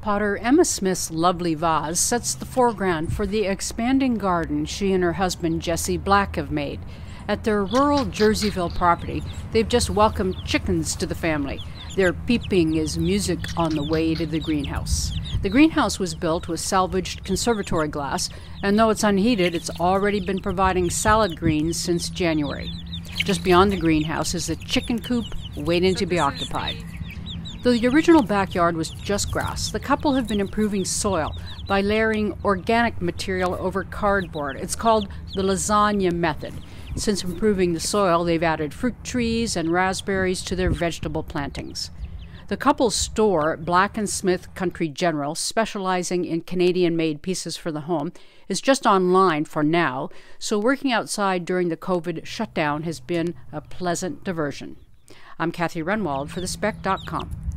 Potter Emma Smith's lovely vase sets the foreground for the expanding garden she and her husband Jesse Black have made. At their rural Jerseyville property, they've just welcomed chickens to the family. Their peeping is music on the way to the greenhouse. The greenhouse was built with salvaged conservatory glass, and though it's unheated, it's already been providing salad greens since January. Just beyond the greenhouse is a chicken coop waiting to be occupied. Though the original backyard was just grass, the couple have been improving soil by layering organic material over cardboard. It's called the lasagna method. Since improving the soil, they've added fruit trees and raspberries to their vegetable plantings. The couple's store, Black and Smith Country General, specializing in Canadian made pieces for the home, is just online for now, so working outside during the COVID shutdown has been a pleasant diversion. I'm Kathy Renwald for thespec.com.